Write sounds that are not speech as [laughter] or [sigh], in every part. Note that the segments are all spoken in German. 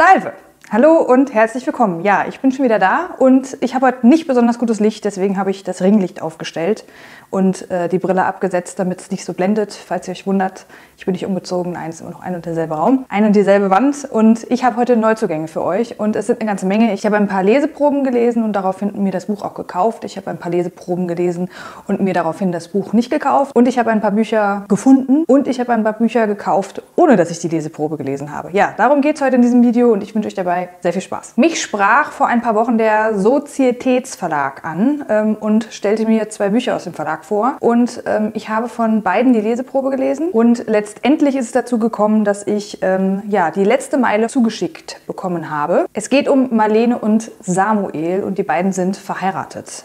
Salve! Hallo und herzlich willkommen. Ja, ich bin schon wieder da und ich habe heute nicht besonders gutes Licht, deswegen habe ich das Ringlicht aufgestellt und äh, die Brille abgesetzt, damit es nicht so blendet. Falls ihr euch wundert, ich bin nicht umgezogen, nein, es ist immer noch ein und derselbe Raum, ein und dieselbe Wand und ich habe heute Neuzugänge für euch und es sind eine ganze Menge. Ich habe ein paar Leseproben gelesen und daraufhin mir das Buch auch gekauft. Ich habe ein paar Leseproben gelesen und mir daraufhin das Buch nicht gekauft und ich habe ein paar Bücher gefunden und ich habe ein paar Bücher gekauft, ohne dass ich die Leseprobe gelesen habe. Ja, darum geht es heute in diesem Video und ich wünsche euch dabei sehr viel Spaß. Mich sprach vor ein paar Wochen der Sozietätsverlag an ähm, und stellte mir zwei Bücher aus dem Verlag vor. Und ähm, ich habe von beiden die Leseprobe gelesen. Und letztendlich ist es dazu gekommen, dass ich ähm, ja, die letzte Meile zugeschickt bekommen habe. Es geht um Marlene und Samuel und die beiden sind verheiratet.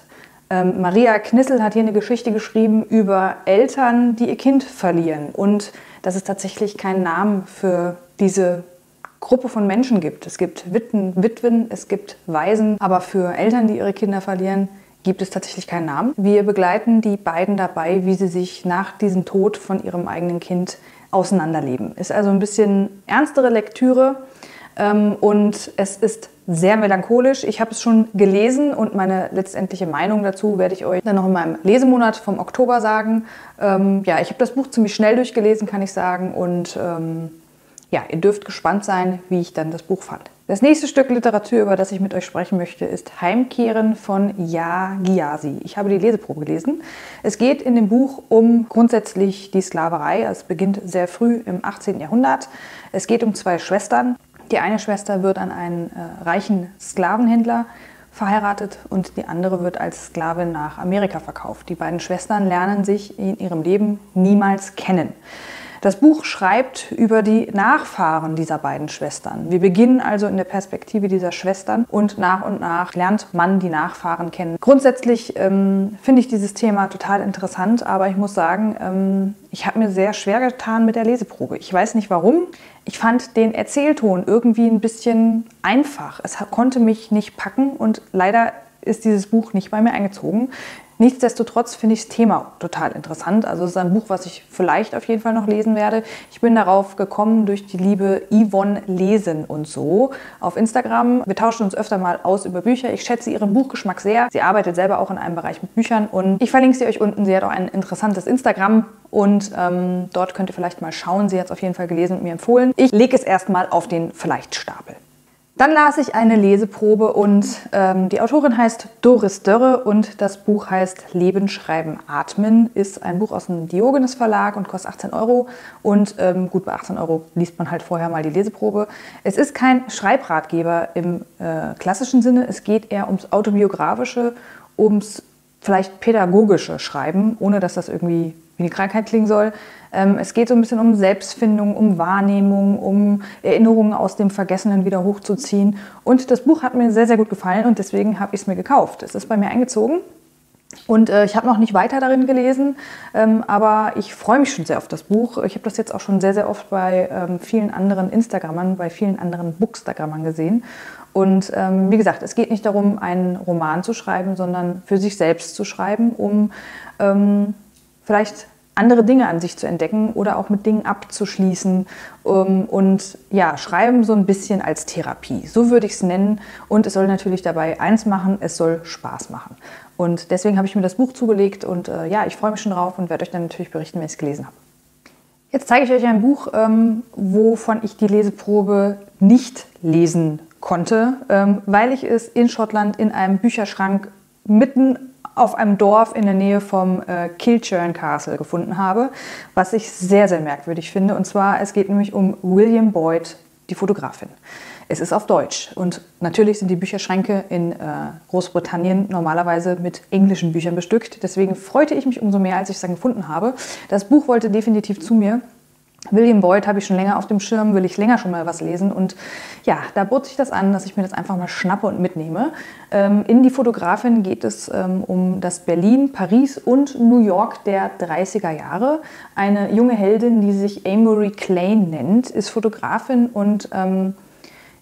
Ähm, Maria Knissel hat hier eine Geschichte geschrieben über Eltern, die ihr Kind verlieren und dass es tatsächlich keinen Namen für diese Gruppe von Menschen gibt. Es gibt Witwen, Witwen, es gibt Waisen, aber für Eltern, die ihre Kinder verlieren, gibt es tatsächlich keinen Namen. Wir begleiten die beiden dabei, wie sie sich nach diesem Tod von ihrem eigenen Kind auseinanderleben. Ist also ein bisschen ernstere Lektüre ähm, und es ist sehr melancholisch. Ich habe es schon gelesen und meine letztendliche Meinung dazu werde ich euch dann noch in meinem Lesemonat vom Oktober sagen. Ähm, ja, ich habe das Buch ziemlich schnell durchgelesen, kann ich sagen und ähm, ja, ihr dürft gespannt sein, wie ich dann das Buch fand. Das nächste Stück Literatur, über das ich mit euch sprechen möchte, ist Heimkehren von Ya Gyasi. Ich habe die Leseprobe gelesen. Es geht in dem Buch um grundsätzlich die Sklaverei. Es beginnt sehr früh im 18. Jahrhundert. Es geht um zwei Schwestern. Die eine Schwester wird an einen äh, reichen Sklavenhändler verheiratet und die andere wird als Sklavin nach Amerika verkauft. Die beiden Schwestern lernen sich in ihrem Leben niemals kennen. Das Buch schreibt über die Nachfahren dieser beiden Schwestern. Wir beginnen also in der Perspektive dieser Schwestern und nach und nach lernt man die Nachfahren kennen. Grundsätzlich ähm, finde ich dieses Thema total interessant, aber ich muss sagen, ähm, ich habe mir sehr schwer getan mit der Leseprobe. Ich weiß nicht warum. Ich fand den Erzählton irgendwie ein bisschen einfach. Es konnte mich nicht packen und leider ist dieses Buch nicht bei mir eingezogen. Nichtsdestotrotz finde ich das Thema total interessant. Also es ist ein Buch, was ich vielleicht auf jeden Fall noch lesen werde. Ich bin darauf gekommen durch die liebe Yvonne Lesen und so auf Instagram. Wir tauschen uns öfter mal aus über Bücher. Ich schätze ihren Buchgeschmack sehr. Sie arbeitet selber auch in einem Bereich mit Büchern und ich verlinke sie euch unten. Sie hat auch ein interessantes Instagram und ähm, dort könnt ihr vielleicht mal schauen. Sie hat es auf jeden Fall gelesen und mir empfohlen. Ich lege es erstmal auf den Vielleicht-Stapel. Dann las ich eine Leseprobe und ähm, die Autorin heißt Doris Dörre und das Buch heißt Leben, Schreiben, Atmen. Ist ein Buch aus dem Diogenes Verlag und kostet 18 Euro. Und ähm, gut, bei 18 Euro liest man halt vorher mal die Leseprobe. Es ist kein Schreibratgeber im äh, klassischen Sinne. Es geht eher ums autobiografische, ums vielleicht pädagogische Schreiben, ohne dass das irgendwie wie eine Krankheit klingen soll. Ähm, es geht so ein bisschen um Selbstfindung, um Wahrnehmung, um Erinnerungen aus dem Vergessenen wieder hochzuziehen. Und das Buch hat mir sehr, sehr gut gefallen und deswegen habe ich es mir gekauft. Es ist bei mir eingezogen. Und äh, ich habe noch nicht weiter darin gelesen, ähm, aber ich freue mich schon sehr auf das Buch. Ich habe das jetzt auch schon sehr, sehr oft bei ähm, vielen anderen Instagrammern, bei vielen anderen Bookstagrammern gesehen. Und ähm, wie gesagt, es geht nicht darum, einen Roman zu schreiben, sondern für sich selbst zu schreiben, um ähm, vielleicht andere Dinge an sich zu entdecken oder auch mit Dingen abzuschließen um, und ja, schreiben so ein bisschen als Therapie. So würde ich es nennen. Und es soll natürlich dabei eins machen, es soll Spaß machen. Und deswegen habe ich mir das Buch zugelegt und äh, ja, ich freue mich schon drauf und werde euch dann natürlich berichten, wenn ich es gelesen habe. Jetzt zeige ich euch ein Buch, ähm, wovon ich die Leseprobe nicht lesen konnte, ähm, weil ich es in Schottland in einem Bücherschrank mitten auf einem Dorf in der Nähe vom äh, Kilchurn Castle gefunden habe, was ich sehr, sehr merkwürdig finde. Und zwar, es geht nämlich um William Boyd, die Fotografin. Es ist auf Deutsch und natürlich sind die Bücherschränke in äh, Großbritannien normalerweise mit englischen Büchern bestückt. Deswegen freute ich mich umso mehr, als ich es dann gefunden habe. Das Buch wollte definitiv zu mir William Boyd habe ich schon länger auf dem Schirm, will ich länger schon mal was lesen. Und ja, da bot sich das an, dass ich mir das einfach mal schnappe und mitnehme. Ähm, in die Fotografin geht es ähm, um das Berlin, Paris und New York der 30er Jahre. Eine junge Heldin, die sich Amory Klein nennt, ist Fotografin und ähm,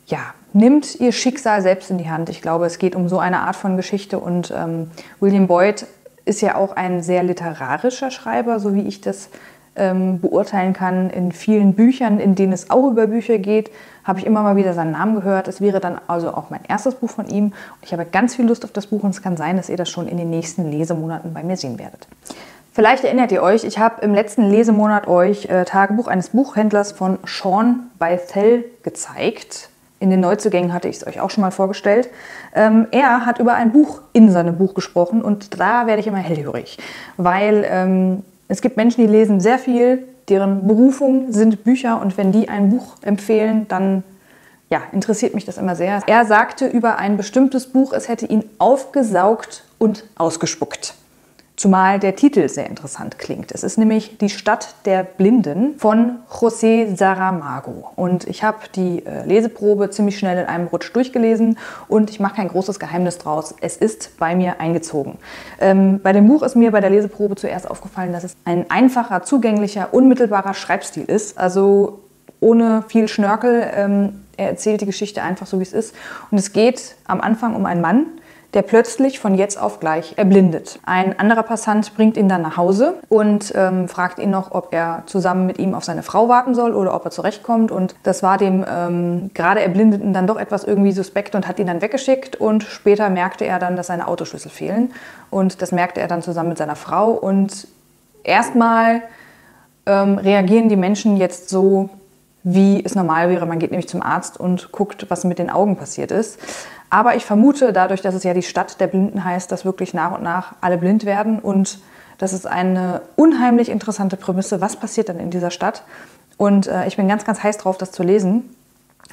ja, nimmt ihr Schicksal selbst in die Hand. Ich glaube, es geht um so eine Art von Geschichte und ähm, William Boyd ist ja auch ein sehr literarischer Schreiber, so wie ich das ähm, beurteilen kann. In vielen Büchern, in denen es auch über Bücher geht, habe ich immer mal wieder seinen Namen gehört. Es wäre dann also auch mein erstes Buch von ihm. Und ich habe ganz viel Lust auf das Buch und es kann sein, dass ihr das schon in den nächsten Lesemonaten bei mir sehen werdet. Vielleicht erinnert ihr euch, ich habe im letzten Lesemonat euch äh, Tagebuch eines Buchhändlers von Sean Bythell gezeigt. In den Neuzugängen hatte ich es euch auch schon mal vorgestellt. Ähm, er hat über ein Buch in seinem Buch gesprochen und da werde ich immer hellhörig, weil ähm, es gibt Menschen, die lesen sehr viel, deren Berufung sind Bücher und wenn die ein Buch empfehlen, dann ja, interessiert mich das immer sehr. Er sagte über ein bestimmtes Buch, es hätte ihn aufgesaugt und ausgespuckt. Zumal der Titel sehr interessant klingt. Es ist nämlich Die Stadt der Blinden von José Saramago. Und ich habe die äh, Leseprobe ziemlich schnell in einem Rutsch durchgelesen und ich mache kein großes Geheimnis draus. Es ist bei mir eingezogen. Ähm, bei dem Buch ist mir bei der Leseprobe zuerst aufgefallen, dass es ein einfacher, zugänglicher, unmittelbarer Schreibstil ist. Also ohne viel Schnörkel. Ähm, er erzählt die Geschichte einfach so, wie es ist. Und es geht am Anfang um einen Mann, der plötzlich von jetzt auf gleich erblindet. Ein anderer Passant bringt ihn dann nach Hause und ähm, fragt ihn noch, ob er zusammen mit ihm auf seine Frau warten soll oder ob er zurechtkommt. Und das war dem ähm, gerade Erblindeten dann doch etwas irgendwie suspekt und hat ihn dann weggeschickt. Und später merkte er dann, dass seine Autoschlüssel fehlen. Und das merkte er dann zusammen mit seiner Frau. Und erstmal ähm, reagieren die Menschen jetzt so, wie es normal wäre. Man geht nämlich zum Arzt und guckt, was mit den Augen passiert ist. Aber ich vermute, dadurch, dass es ja die Stadt der Blinden heißt, dass wirklich nach und nach alle blind werden. Und das ist eine unheimlich interessante Prämisse. Was passiert dann in dieser Stadt? Und äh, ich bin ganz, ganz heiß drauf, das zu lesen.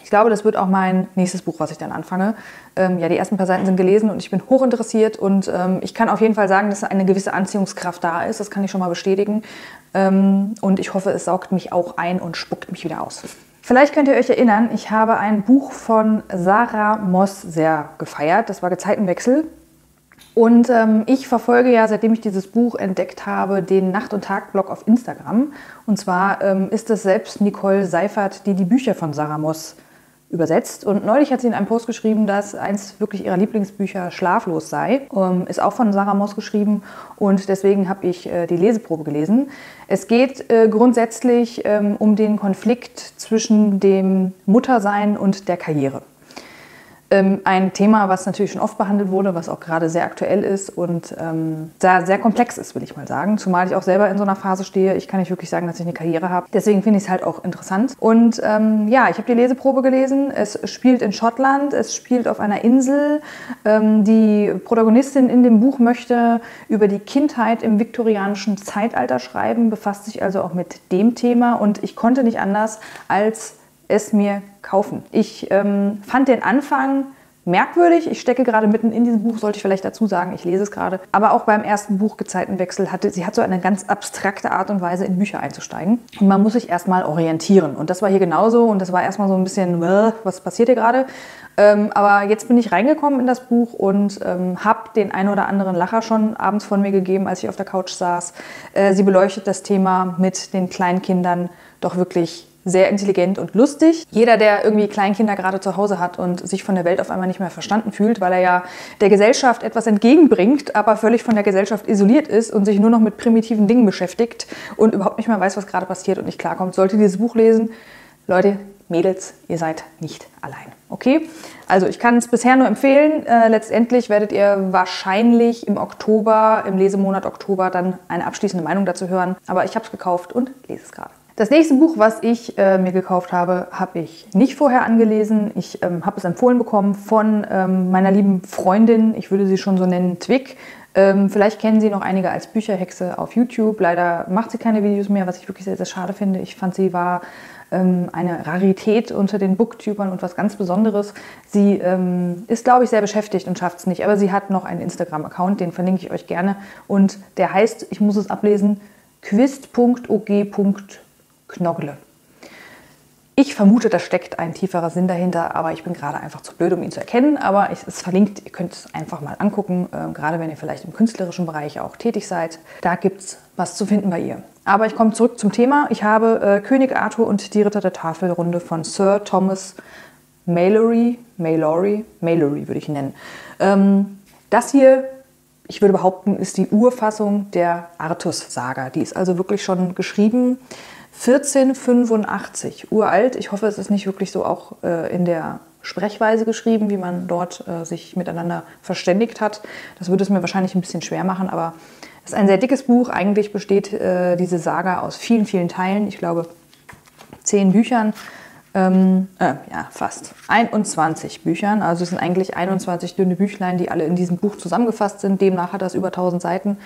Ich glaube, das wird auch mein nächstes Buch, was ich dann anfange. Ähm, ja, die ersten paar Seiten sind gelesen und ich bin hochinteressiert und ähm, ich kann auf jeden Fall sagen, dass eine gewisse Anziehungskraft da ist. Das kann ich schon mal bestätigen. Ähm, und ich hoffe, es saugt mich auch ein und spuckt mich wieder aus. Vielleicht könnt ihr euch erinnern, ich habe ein Buch von Sarah Moss sehr gefeiert. Das war Gezeitenwechsel. Und ähm, ich verfolge ja, seitdem ich dieses Buch entdeckt habe, den Nacht- und Tag-Blog auf Instagram. Und zwar ähm, ist es selbst Nicole Seifert, die die Bücher von Sarah Moss übersetzt. Und neulich hat sie in einem Post geschrieben, dass eins wirklich ihrer Lieblingsbücher Schlaflos sei. Ähm, ist auch von Sarah Moss geschrieben und deswegen habe ich äh, die Leseprobe gelesen. Es geht äh, grundsätzlich ähm, um den Konflikt zwischen dem Muttersein und der Karriere. Ähm, ein Thema, was natürlich schon oft behandelt wurde, was auch gerade sehr aktuell ist und ähm, sehr, sehr komplex ist, will ich mal sagen. Zumal ich auch selber in so einer Phase stehe. Ich kann nicht wirklich sagen, dass ich eine Karriere habe. Deswegen finde ich es halt auch interessant. Und ähm, ja, ich habe die Leseprobe gelesen. Es spielt in Schottland, es spielt auf einer Insel. Ähm, die Protagonistin in dem Buch möchte über die Kindheit im viktorianischen Zeitalter schreiben, befasst sich also auch mit dem Thema. Und ich konnte nicht anders als es mir kaufen. Ich ähm, fand den Anfang merkwürdig. Ich stecke gerade mitten in diesem Buch, sollte ich vielleicht dazu sagen, ich lese es gerade. Aber auch beim ersten Buch Gezeitenwechsel hatte sie hat so eine ganz abstrakte Art und Weise in Bücher einzusteigen. Und man muss sich erstmal orientieren. Und das war hier genauso und das war erstmal so ein bisschen, was passiert hier gerade? Ähm, aber jetzt bin ich reingekommen in das Buch und ähm, habe den ein oder anderen Lacher schon abends von mir gegeben, als ich auf der Couch saß. Äh, sie beleuchtet das Thema mit den Kleinkindern doch wirklich sehr intelligent und lustig. Jeder, der irgendwie Kleinkinder gerade zu Hause hat und sich von der Welt auf einmal nicht mehr verstanden fühlt, weil er ja der Gesellschaft etwas entgegenbringt, aber völlig von der Gesellschaft isoliert ist und sich nur noch mit primitiven Dingen beschäftigt und überhaupt nicht mehr weiß, was gerade passiert und nicht klarkommt, sollte dieses Buch lesen. Leute, Mädels, ihr seid nicht allein. Okay? Also ich kann es bisher nur empfehlen. Äh, letztendlich werdet ihr wahrscheinlich im Oktober, im Lesemonat Oktober, dann eine abschließende Meinung dazu hören. Aber ich habe es gekauft und lese es gerade. Das nächste Buch, was ich äh, mir gekauft habe, habe ich nicht vorher angelesen. Ich ähm, habe es empfohlen bekommen von ähm, meiner lieben Freundin, ich würde sie schon so nennen, Twick. Ähm, vielleicht kennen Sie noch einige als Bücherhexe auf YouTube. Leider macht sie keine Videos mehr, was ich wirklich sehr, sehr schade finde. Ich fand, sie war ähm, eine Rarität unter den Booktubern und was ganz Besonderes. Sie ähm, ist, glaube ich, sehr beschäftigt und schafft es nicht, aber sie hat noch einen Instagram-Account, den verlinke ich euch gerne. Und der heißt, ich muss es ablesen, quist.og.com Knogle. Ich vermute, da steckt ein tieferer Sinn dahinter, aber ich bin gerade einfach zu blöd, um ihn zu erkennen. Aber es ist verlinkt, ihr könnt es einfach mal angucken, äh, gerade wenn ihr vielleicht im künstlerischen Bereich auch tätig seid. Da gibt es was zu finden bei ihr. Aber ich komme zurück zum Thema. Ich habe äh, König Arthur und die Ritter der Tafelrunde von Sir Thomas Malory, Malory, Malory würde ich nennen. Ähm, das hier ich würde behaupten, ist die Urfassung der Artus-Saga. Die ist also wirklich schon geschrieben 1485, uralt. Ich hoffe, es ist nicht wirklich so auch äh, in der Sprechweise geschrieben, wie man dort äh, sich miteinander verständigt hat. Das würde es mir wahrscheinlich ein bisschen schwer machen, aber es ist ein sehr dickes Buch. Eigentlich besteht äh, diese Saga aus vielen, vielen Teilen. Ich glaube, zehn Büchern. Ähm, äh, ja, fast 21 Büchern. Also es sind eigentlich 21 dünne Büchlein, die alle in diesem Buch zusammengefasst sind. Demnach hat das über 1000 Seiten.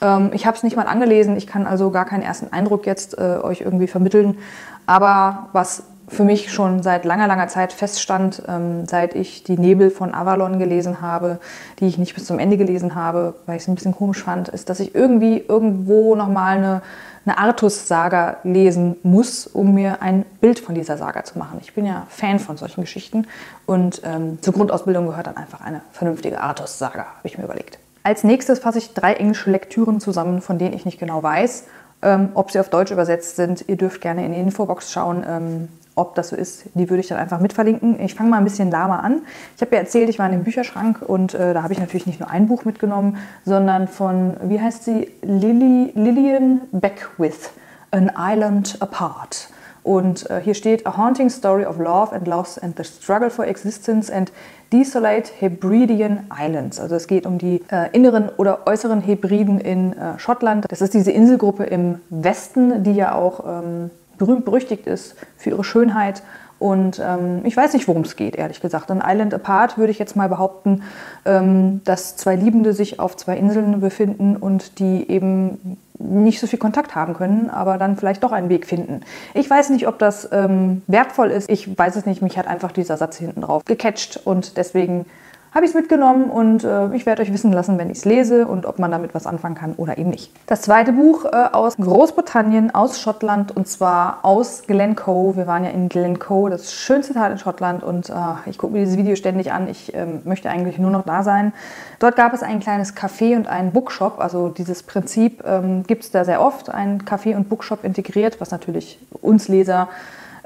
Ähm, ich habe es nicht mal angelesen. Ich kann also gar keinen ersten Eindruck jetzt äh, euch irgendwie vermitteln. Aber was für mich schon seit langer, langer Zeit feststand, ähm, seit ich die Nebel von Avalon gelesen habe, die ich nicht bis zum Ende gelesen habe, weil ich es ein bisschen komisch fand, ist, dass ich irgendwie irgendwo nochmal eine, eine Artus-Saga lesen muss, um mir ein Bild von dieser Saga zu machen. Ich bin ja Fan von solchen Geschichten und ähm, zur Grundausbildung gehört dann einfach eine vernünftige Artus-Saga, habe ich mir überlegt. Als nächstes fasse ich drei englische Lektüren zusammen, von denen ich nicht genau weiß, ähm, ob sie auf Deutsch übersetzt sind. Ihr dürft gerne in die Infobox schauen. Ähm, ob das so ist, die würde ich dann einfach mit verlinken. Ich fange mal ein bisschen lahmer an. Ich habe ja erzählt, ich war in dem Bücherschrank und äh, da habe ich natürlich nicht nur ein Buch mitgenommen, sondern von, wie heißt sie, Lily, Lillian Beckwith, An Island Apart. Und äh, hier steht A Haunting Story of Love and Loss and the Struggle for Existence and Desolate Hebridean Islands. Also es geht um die äh, inneren oder äußeren Hebriden in äh, Schottland. Das ist diese Inselgruppe im Westen, die ja auch ähm, berühmt berüchtigt ist für ihre Schönheit. Und ähm, ich weiß nicht, worum es geht, ehrlich gesagt. In Island Apart würde ich jetzt mal behaupten, ähm, dass zwei Liebende sich auf zwei Inseln befinden und die eben nicht so viel Kontakt haben können, aber dann vielleicht doch einen Weg finden. Ich weiß nicht, ob das ähm, wertvoll ist. Ich weiß es nicht. Mich hat einfach dieser Satz hinten drauf gecatcht und deswegen habe ich es mitgenommen und äh, ich werde euch wissen lassen, wenn ich es lese und ob man damit was anfangen kann oder eben nicht. Das zweite Buch äh, aus Großbritannien, aus Schottland und zwar aus Glencoe. Wir waren ja in Glencoe, das schönste Teil in Schottland und äh, ich gucke mir dieses Video ständig an. Ich ähm, möchte eigentlich nur noch da sein. Dort gab es ein kleines Café und einen Bookshop. Also dieses Prinzip ähm, gibt es da sehr oft, ein Café und Bookshop integriert, was natürlich uns Leser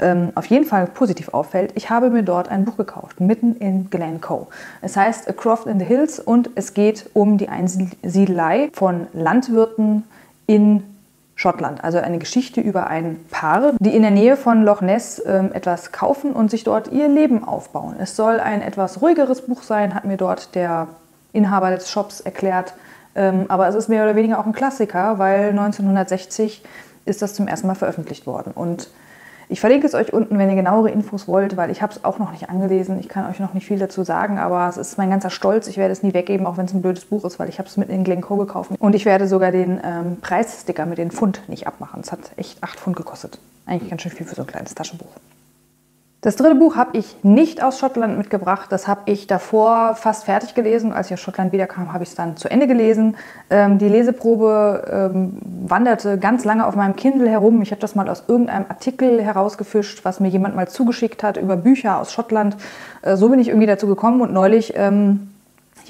ähm, auf jeden Fall positiv auffällt, ich habe mir dort ein Buch gekauft, mitten in Glencoe. Es heißt A Croft in the Hills und es geht um die Einsiedelei von Landwirten in Schottland. Also eine Geschichte über ein Paar, die in der Nähe von Loch Ness ähm, etwas kaufen und sich dort ihr Leben aufbauen. Es soll ein etwas ruhigeres Buch sein, hat mir dort der Inhaber des Shops erklärt. Ähm, aber es ist mehr oder weniger auch ein Klassiker, weil 1960 ist das zum ersten Mal veröffentlicht worden. Und ich verlinke es euch unten, wenn ihr genauere Infos wollt, weil ich habe es auch noch nicht angelesen. Ich kann euch noch nicht viel dazu sagen, aber es ist mein ganzer Stolz. Ich werde es nie weggeben, auch wenn es ein blödes Buch ist, weil ich habe es mit in Glencoe gekauft. Und ich werde sogar den ähm, Preissticker mit den Pfund nicht abmachen. Es hat echt 8 Pfund gekostet. Eigentlich ganz schön viel für so ein kleines Taschenbuch. Das dritte Buch habe ich nicht aus Schottland mitgebracht. Das habe ich davor fast fertig gelesen. Als ich aus Schottland wiederkam, habe ich es dann zu Ende gelesen. Ähm, die Leseprobe ähm, wanderte ganz lange auf meinem Kindle herum. Ich habe das mal aus irgendeinem Artikel herausgefischt, was mir jemand mal zugeschickt hat über Bücher aus Schottland. Äh, so bin ich irgendwie dazu gekommen und neulich ähm,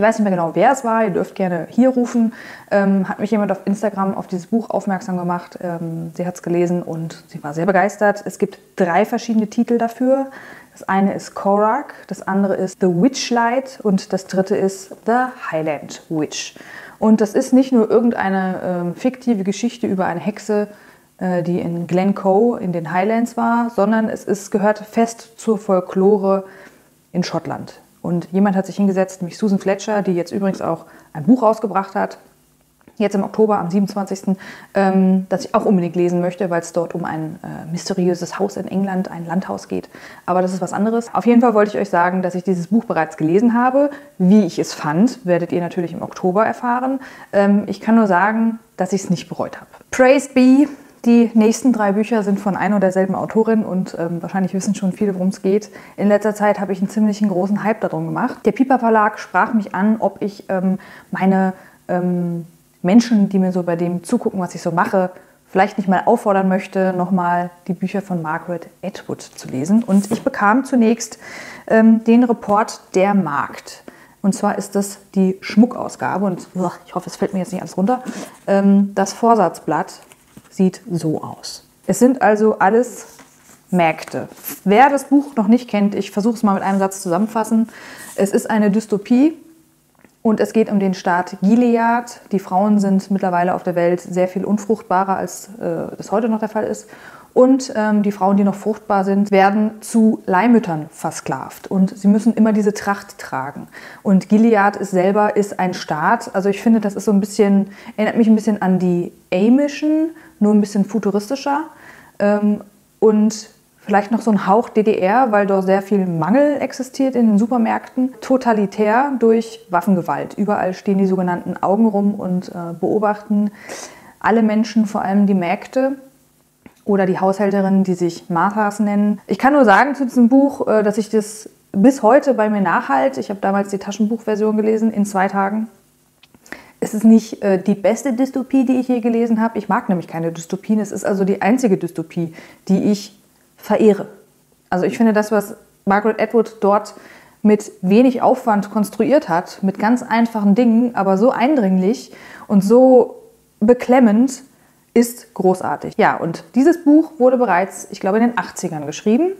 ich weiß nicht mehr genau, wer es war, ihr dürft gerne hier rufen, ähm, hat mich jemand auf Instagram auf dieses Buch aufmerksam gemacht. Ähm, sie hat es gelesen und sie war sehr begeistert. Es gibt drei verschiedene Titel dafür. Das eine ist Korak, das andere ist The Witchlight und das dritte ist The Highland Witch. Und das ist nicht nur irgendeine ähm, fiktive Geschichte über eine Hexe, äh, die in Glencoe in den Highlands war, sondern es ist, gehört fest zur Folklore in Schottland. Und jemand hat sich hingesetzt, nämlich Susan Fletcher, die jetzt übrigens auch ein Buch rausgebracht hat, jetzt im Oktober am 27., ähm, das ich auch unbedingt lesen möchte, weil es dort um ein äh, mysteriöses Haus in England, ein Landhaus geht. Aber das ist was anderes. Auf jeden Fall wollte ich euch sagen, dass ich dieses Buch bereits gelesen habe. Wie ich es fand, werdet ihr natürlich im Oktober erfahren. Ähm, ich kann nur sagen, dass ich es nicht bereut habe. Praise be die nächsten drei Bücher sind von einer und derselben Autorin und ähm, wahrscheinlich wissen schon viele, worum es geht. In letzter Zeit habe ich einen ziemlichen großen Hype darum gemacht. Der Piper Verlag sprach mich an, ob ich ähm, meine ähm, Menschen, die mir so bei dem zugucken, was ich so mache, vielleicht nicht mal auffordern möchte, nochmal die Bücher von Margaret Atwood zu lesen. Und ich bekam zunächst ähm, den Report Der Markt. Und zwar ist das die Schmuckausgabe und ich hoffe, es fällt mir jetzt nicht alles runter. Ähm, das Vorsatzblatt sieht so aus. Es sind also alles Märkte. Wer das Buch noch nicht kennt, ich versuche es mal mit einem Satz zusammenfassen. Es ist eine Dystopie Und es geht um den Staat Gilead. Die Frauen sind mittlerweile auf der Welt sehr viel unfruchtbarer, als äh, das heute noch der Fall ist. Und ähm, die Frauen, die noch fruchtbar sind, werden zu Leihmüttern versklavt. Und sie müssen immer diese Tracht tragen. Und Gilead ist selber ist ein Staat. Also ich finde, das ist so ein bisschen, erinnert mich ein bisschen an die Amischen, nur ein bisschen futuristischer. Ähm, und vielleicht noch so ein Hauch DDR, weil dort sehr viel Mangel existiert in den Supermärkten. Totalitär durch Waffengewalt. Überall stehen die sogenannten Augen rum und äh, beobachten alle Menschen, vor allem die Mägde oder die Haushälterinnen, die sich Marthas nennen. Ich kann nur sagen zu diesem Buch, äh, dass ich das bis heute bei mir nachhalte. Ich habe damals die Taschenbuchversion gelesen in zwei Tagen. Es ist nicht äh, die beste Dystopie, die ich je gelesen habe. Ich mag nämlich keine Dystopien. Es ist also die einzige Dystopie, die ich verehre. Also ich finde das, was Margaret Atwood dort mit wenig Aufwand konstruiert hat, mit ganz einfachen Dingen, aber so eindringlich und so beklemmend, ist großartig. Ja, und dieses Buch wurde bereits, ich glaube, in den 80ern geschrieben.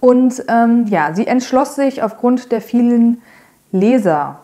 Und ähm, ja, sie entschloss sich aufgrund der vielen Leser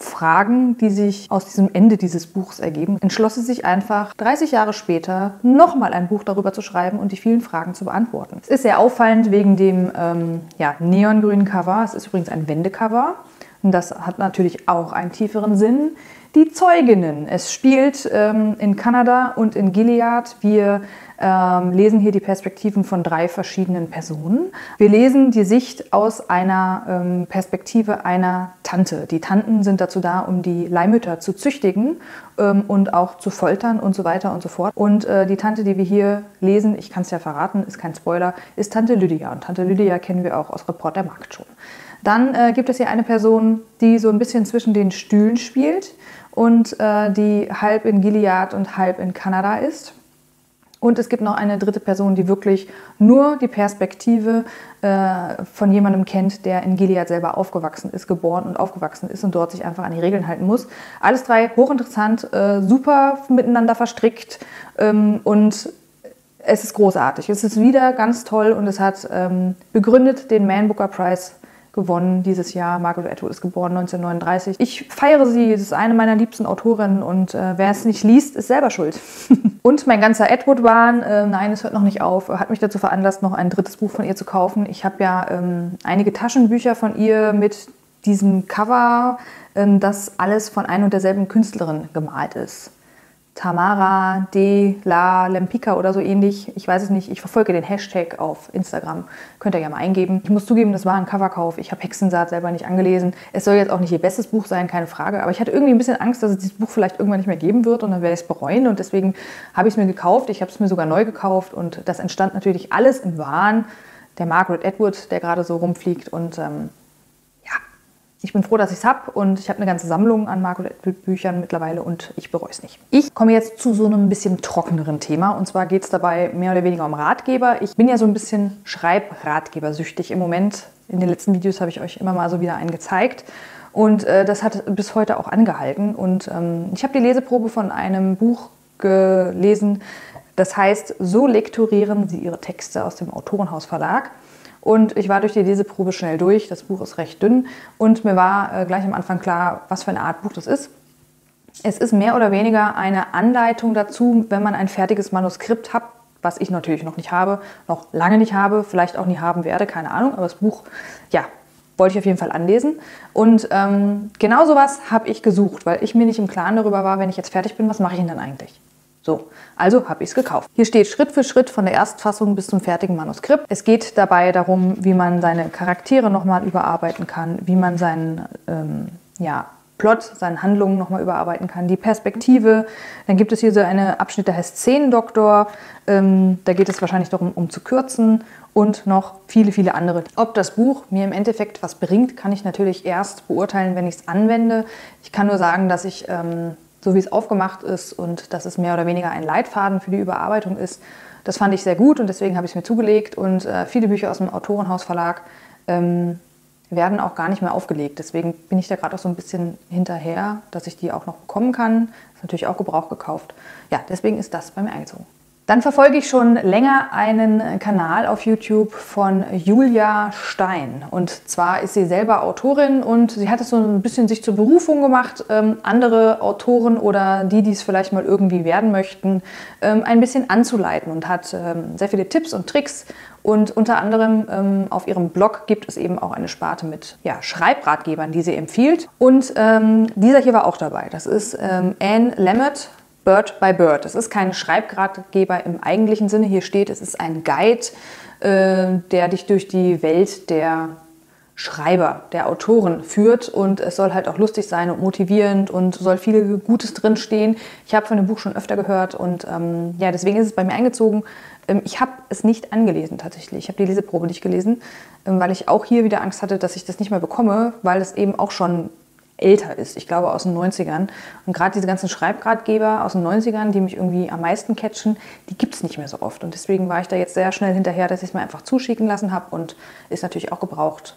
Fragen, die sich aus diesem Ende dieses Buchs ergeben, entschloss sie sich einfach 30 Jahre später nochmal ein Buch darüber zu schreiben und die vielen Fragen zu beantworten. Es ist sehr auffallend wegen dem ähm, ja, neongrünen Cover. Es ist übrigens ein Wendecover. Und das hat natürlich auch einen tieferen Sinn. Die Zeuginnen. Es spielt ähm, in Kanada und in Gilead. Wir ähm, lesen hier die Perspektiven von drei verschiedenen Personen. Wir lesen die Sicht aus einer ähm, Perspektive einer Tante. Die Tanten sind dazu da, um die Leihmütter zu züchtigen ähm, und auch zu foltern und so weiter und so fort. Und äh, die Tante, die wir hier lesen, ich kann es ja verraten, ist kein Spoiler, ist Tante Lydia. Und Tante Lydia kennen wir auch aus Report der Markt schon. Dann äh, gibt es hier eine Person, die so ein bisschen zwischen den Stühlen spielt und äh, die halb in Gilead und halb in Kanada ist. Und es gibt noch eine dritte Person, die wirklich nur die Perspektive äh, von jemandem kennt, der in Gilead selber aufgewachsen ist, geboren und aufgewachsen ist und dort sich einfach an die Regeln halten muss. Alles drei hochinteressant, äh, super miteinander verstrickt ähm, und es ist großartig. Es ist wieder ganz toll und es hat ähm, begründet den Man Booker Prize gewonnen dieses Jahr. Margaret Atwood ist geboren 1939. Ich feiere sie, sie ist eine meiner liebsten Autorinnen und äh, wer es nicht liest, ist selber schuld. [laughs] und mein ganzer Atwood-Wahn, äh, nein, es hört noch nicht auf, hat mich dazu veranlasst, noch ein drittes Buch von ihr zu kaufen. Ich habe ja ähm, einige Taschenbücher von ihr mit diesem Cover, ähm, das alles von ein und derselben Künstlerin gemalt ist. Tamara de la Lempica oder so ähnlich. Ich weiß es nicht. Ich verfolge den Hashtag auf Instagram. Könnt ihr ja mal eingeben. Ich muss zugeben, das war ein Coverkauf. Ich habe Hexensaat selber nicht angelesen. Es soll jetzt auch nicht ihr bestes Buch sein, keine Frage. Aber ich hatte irgendwie ein bisschen Angst, dass es dieses Buch vielleicht irgendwann nicht mehr geben wird und dann werde ich es bereuen. Und deswegen habe ich es mir gekauft. Ich habe es mir sogar neu gekauft. Und das entstand natürlich alles im Wahn der Margaret Atwood, der gerade so rumfliegt. Und ähm, ich bin froh, dass ich es habe und ich habe eine ganze Sammlung an Margaret Atwood-Büchern mittlerweile und ich bereue es nicht. Ich komme jetzt zu so einem bisschen trockeneren Thema und zwar geht es dabei mehr oder weniger um Ratgeber. Ich bin ja so ein bisschen Schreibratgebersüchtig im Moment. In den letzten Videos habe ich euch immer mal so wieder einen gezeigt und äh, das hat bis heute auch angehalten. Und ähm, ich habe die Leseprobe von einem Buch gelesen, das heißt So lektorieren Sie Ihre Texte aus dem Autorenhaus Verlag. Und ich war durch die Leseprobe schnell durch. Das Buch ist recht dünn und mir war äh, gleich am Anfang klar, was für eine Art Buch das ist. Es ist mehr oder weniger eine Anleitung dazu, wenn man ein fertiges Manuskript hat, was ich natürlich noch nicht habe, noch lange nicht habe, vielleicht auch nie haben werde, keine Ahnung. Aber das Buch, ja, wollte ich auf jeden Fall anlesen. Und ähm, genau sowas habe ich gesucht, weil ich mir nicht im Klaren darüber war, wenn ich jetzt fertig bin, was mache ich denn dann eigentlich? So, also habe ich es gekauft. Hier steht Schritt für Schritt von der Erstfassung bis zum fertigen Manuskript. Es geht dabei darum, wie man seine Charaktere nochmal überarbeiten kann, wie man seinen ähm, ja, Plot, seine Handlungen nochmal überarbeiten kann, die Perspektive. Dann gibt es hier so einen Abschnitt, der heißt Szenendoktor. Ähm, da geht es wahrscheinlich darum, um zu kürzen und noch viele, viele andere. Ob das Buch mir im Endeffekt was bringt, kann ich natürlich erst beurteilen, wenn ich es anwende. Ich kann nur sagen, dass ich ähm, so wie es aufgemacht ist und dass es mehr oder weniger ein Leitfaden für die Überarbeitung ist. Das fand ich sehr gut und deswegen habe ich es mir zugelegt. Und äh, viele Bücher aus dem Autorenhausverlag ähm, werden auch gar nicht mehr aufgelegt. Deswegen bin ich da gerade auch so ein bisschen hinterher, dass ich die auch noch bekommen kann. Ist natürlich auch Gebrauch gekauft. Ja, deswegen ist das bei mir eingezogen. Dann verfolge ich schon länger einen Kanal auf YouTube von Julia Stein. Und zwar ist sie selber Autorin und sie hat es so ein bisschen sich zur Berufung gemacht, ähm, andere Autoren oder die, die es vielleicht mal irgendwie werden möchten, ähm, ein bisschen anzuleiten und hat ähm, sehr viele Tipps und Tricks. Und unter anderem ähm, auf ihrem Blog gibt es eben auch eine Sparte mit ja, Schreibratgebern, die sie empfiehlt. Und ähm, dieser hier war auch dabei. Das ist ähm, Anne Lamott Bird by Bird. Es ist kein Schreibratgeber im eigentlichen Sinne. Hier steht, es ist ein Guide, äh, der dich durch die Welt der Schreiber, der Autoren führt und es soll halt auch lustig sein und motivierend und soll viel Gutes drinstehen. Ich habe von dem Buch schon öfter gehört und ähm, ja, deswegen ist es bei mir eingezogen. Ähm, ich habe es nicht angelesen tatsächlich. Ich habe die Leseprobe nicht gelesen, ähm, weil ich auch hier wieder Angst hatte, dass ich das nicht mehr bekomme, weil es eben auch schon älter ist. Ich glaube aus den 90ern. Und gerade diese ganzen Schreibratgeber aus den 90ern, die mich irgendwie am meisten catchen, die gibt es nicht mehr so oft. Und deswegen war ich da jetzt sehr schnell hinterher, dass ich es mir einfach zuschicken lassen habe und ist natürlich auch gebraucht.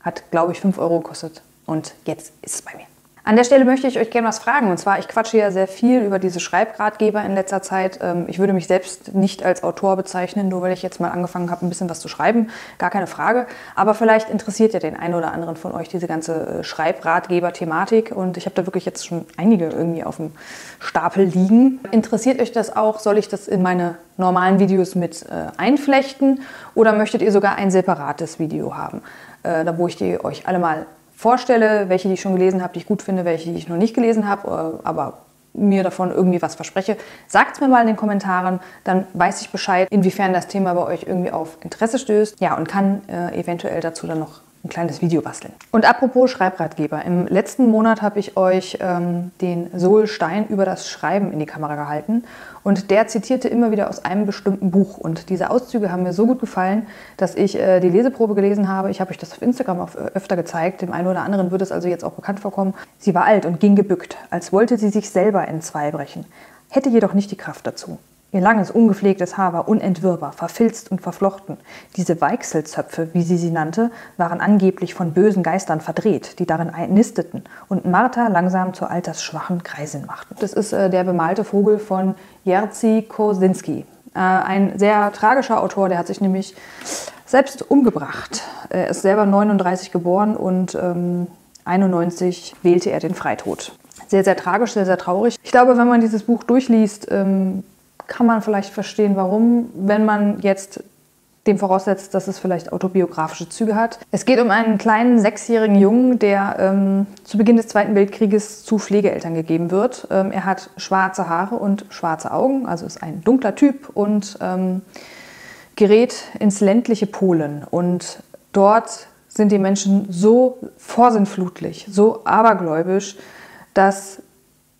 Hat, glaube ich, 5 Euro gekostet. Und jetzt ist es bei mir. An der Stelle möchte ich euch gerne was fragen. Und zwar, ich quatsche ja sehr viel über diese Schreibratgeber in letzter Zeit. Ähm, ich würde mich selbst nicht als Autor bezeichnen, nur weil ich jetzt mal angefangen habe, ein bisschen was zu schreiben. Gar keine Frage. Aber vielleicht interessiert ja den einen oder anderen von euch diese ganze äh, Schreibratgeber-Thematik. Und ich habe da wirklich jetzt schon einige irgendwie auf dem Stapel liegen. Interessiert euch das auch? Soll ich das in meine normalen Videos mit äh, einflechten? Oder möchtet ihr sogar ein separates Video haben, äh, wo ich die euch alle mal vorstelle, welche die ich schon gelesen habe, die ich gut finde, welche die ich noch nicht gelesen habe, äh, aber mir davon irgendwie was verspreche, sagt es mir mal in den Kommentaren, dann weiß ich Bescheid, inwiefern das Thema bei euch irgendwie auf Interesse stößt. Ja, und kann äh, eventuell dazu dann noch ein kleines Video basteln. Und apropos Schreibratgeber, im letzten Monat habe ich euch ähm, den Sol Stein über das Schreiben in die Kamera gehalten und der zitierte immer wieder aus einem bestimmten Buch und diese Auszüge haben mir so gut gefallen, dass ich äh, die Leseprobe gelesen habe. Ich habe euch das auf Instagram auch öfter gezeigt, dem einen oder anderen würde es also jetzt auch bekannt vorkommen. Sie war alt und ging gebückt, als wollte sie sich selber in zwei brechen, hätte jedoch nicht die Kraft dazu. Ihr langes, ungepflegtes Haar war unentwirrbar, verfilzt und verflochten. Diese Weichselzöpfe, wie sie sie nannte, waren angeblich von bösen Geistern verdreht, die darin nisteten und Martha langsam zur altersschwachen Greisin machten. Das ist äh, der bemalte Vogel von Jerzy Kosinski. Äh, ein sehr tragischer Autor, der hat sich nämlich selbst umgebracht. Er ist selber 39 geboren und ähm, 91 wählte er den Freitod. Sehr, sehr tragisch, sehr, sehr traurig. Ich glaube, wenn man dieses Buch durchliest, ähm, kann man vielleicht verstehen, warum, wenn man jetzt dem voraussetzt, dass es vielleicht autobiografische Züge hat. Es geht um einen kleinen sechsjährigen Jungen, der ähm, zu Beginn des Zweiten Weltkrieges zu Pflegeeltern gegeben wird. Ähm, er hat schwarze Haare und schwarze Augen, also ist ein dunkler Typ und ähm, gerät ins ländliche Polen. Und dort sind die Menschen so vorsinnflutlich, so abergläubisch, dass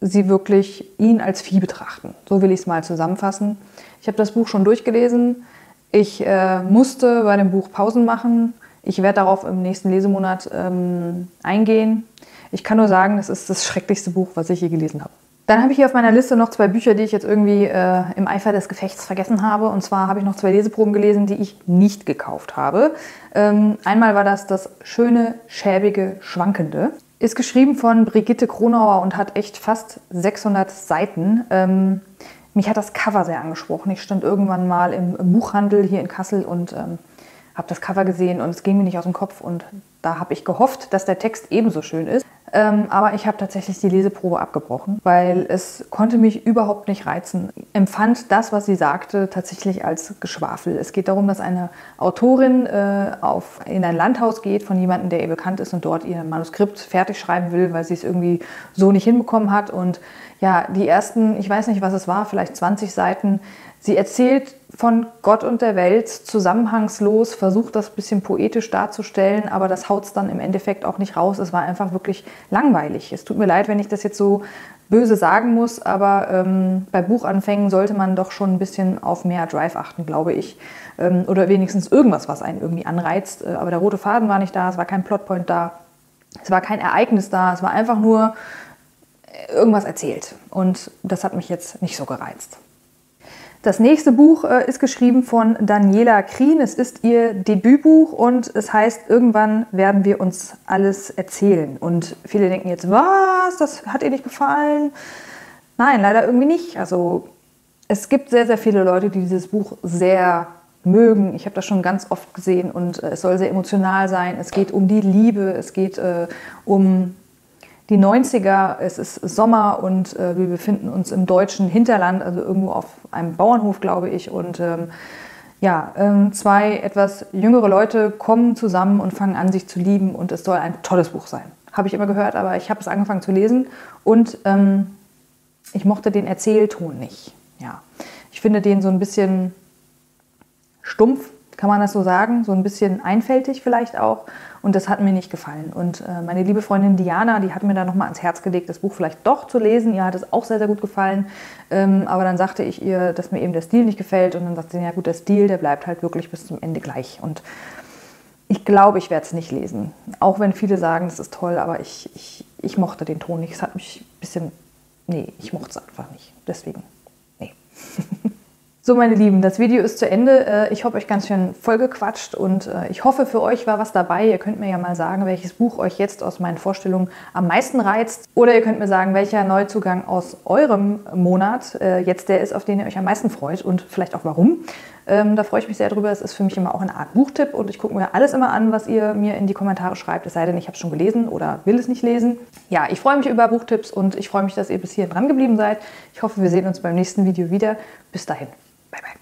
sie wirklich ihn als Vieh betrachten. So will ich es mal zusammenfassen. Ich habe das Buch schon durchgelesen. Ich äh, musste bei dem Buch Pausen machen. Ich werde darauf im nächsten Lesemonat ähm, eingehen. Ich kann nur sagen, es ist das schrecklichste Buch, was ich je gelesen habe. Dann habe ich hier auf meiner Liste noch zwei Bücher, die ich jetzt irgendwie äh, im Eifer des Gefechts vergessen habe. Und zwar habe ich noch zwei Leseproben gelesen, die ich nicht gekauft habe. Ähm, einmal war das das schöne, schäbige, schwankende. Ist geschrieben von Brigitte Kronauer und hat echt fast 600 Seiten. Ähm, mich hat das Cover sehr angesprochen. Ich stand irgendwann mal im, Buchhandel hier in Kassel und ähm, habe das Cover gesehen und es ging mir nicht aus dem Kopf. Und da habe ich gehofft, dass der Text ebenso schön ist. Ähm, aber ich habe tatsächlich die Leseprobe abgebrochen, weil es konnte mich überhaupt nicht reizen. Empfand das, was sie sagte, tatsächlich als Geschwafel. Es geht darum, dass eine Autorin äh, auf, in ein Landhaus geht von jemandem, der ihr bekannt ist und dort ihr Manuskript fertig schreiben will, weil sie es irgendwie so nicht hinbekommen hat. Und ja, die ersten, ich weiß nicht, was es war, vielleicht 20 Seiten, sie erzählt von Gott und der Welt zusammenhangslos, versucht das ein bisschen poetisch darzustellen, aber das haut es dann im Endeffekt auch nicht raus. Es war einfach wirklich langweilig. Es tut mir leid, wenn ich das jetzt so böse sagen muss, aber ähm, bei Buchanfängen sollte man doch schon ein bisschen auf mehr Drive achten, glaube ich. Ähm, oder wenigstens irgendwas, was einen irgendwie anreizt. Äh, aber der rote Faden war nicht da, es war kein Plotpoint da, es war kein Ereignis da, es war einfach nur irgendwas erzählt. Und das hat mich jetzt nicht so gereizt. Das nächste Buch äh, ist geschrieben von Daniela Krien. Es ist ihr Debütbuch und es heißt, irgendwann werden wir uns alles erzählen. Und viele denken jetzt, was, das hat ihr nicht gefallen? Nein, leider irgendwie nicht. Also es gibt sehr, sehr viele Leute, die dieses Buch sehr mögen. Ich habe das schon ganz oft gesehen und äh, es soll sehr emotional sein. Es geht um die Liebe, es geht äh, um die 90er, es ist Sommer und äh, wir befinden uns im deutschen Hinterland, also irgendwo auf einem Bauernhof, glaube ich. Und ähm, ja, ähm, zwei etwas jüngere Leute kommen zusammen und fangen an, sich zu lieben und es soll ein tolles Buch sein. Habe ich immer gehört, aber ich habe es angefangen zu lesen und ähm, ich mochte den Erzählton nicht. Ja, ich finde den so ein bisschen stumpf, kann man das so sagen, so ein bisschen einfältig vielleicht auch. Und das hat mir nicht gefallen. Und äh, meine liebe Freundin Diana, die hat mir da nochmal ans Herz gelegt, das Buch vielleicht doch zu lesen. Ihr hat es auch sehr, sehr gut gefallen. Ähm, aber dann sagte ich ihr, dass mir eben der Stil nicht gefällt. Und dann sagte sie, ja gut, der Stil, der bleibt halt wirklich bis zum Ende gleich. Und ich glaube, ich werde es nicht lesen. Auch wenn viele sagen, das ist toll, aber ich, ich, ich mochte den Ton nicht. Es hat mich ein bisschen, nee, ich mochte es einfach nicht. Deswegen, nee. [laughs] So, meine Lieben, das Video ist zu Ende. Äh, ich habe euch ganz schön vollgequatscht und äh, ich hoffe, für euch war was dabei. Ihr könnt mir ja mal sagen, welches Buch euch jetzt aus meinen Vorstellungen am meisten reizt. Oder ihr könnt mir sagen, welcher Neuzugang aus eurem Monat äh, jetzt der ist, auf den ihr euch am meisten freut und vielleicht auch warum. Ähm, da freue ich mich sehr drüber. Es ist für mich immer auch eine Art Buchtipp und ich gucke mir alles immer an, was ihr mir in die Kommentare schreibt. Es sei denn, ich habe es schon gelesen oder will es nicht lesen. Ja, ich freue mich über Buchtipps und ich freue mich, dass ihr bis hierhin dran geblieben seid. Ich hoffe, wir sehen uns beim nächsten Video wieder. Bis dahin. Bye bye.